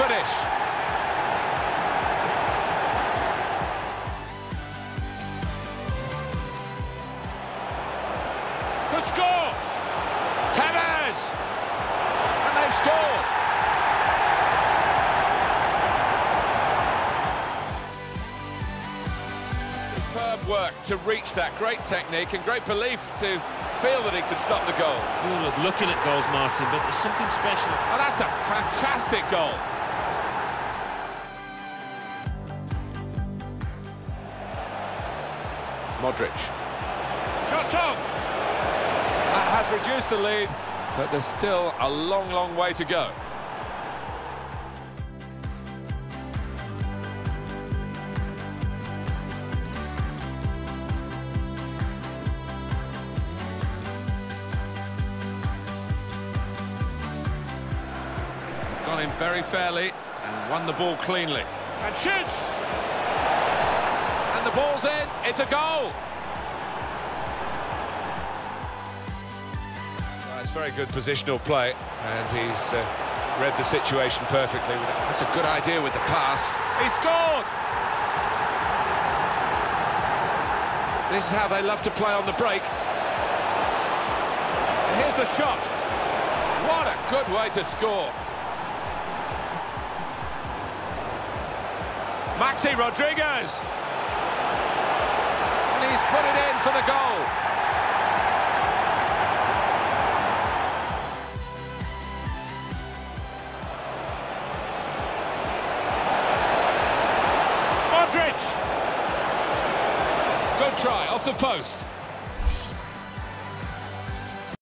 finish. The score! Tevez! And they've scored! Superb work to reach that great technique and great belief to feel that he could stop the goal. Looking at goals, Martin, but there's something special. And oh, that's a fantastic goal. Modric. Shots on! That has reduced the lead, but there's still a long, long way to go. He's gone in very fairly and won the ball cleanly. And shoots! And the ball's in, it's a goal! Well, it's very good positional play, and he's uh, read the situation perfectly. That's a good idea with the pass. He scored! This is how they love to play on the break. And here's the shot. What a good way to score. Maxi Rodriguez. For the goal. Modric. Good try, off the post.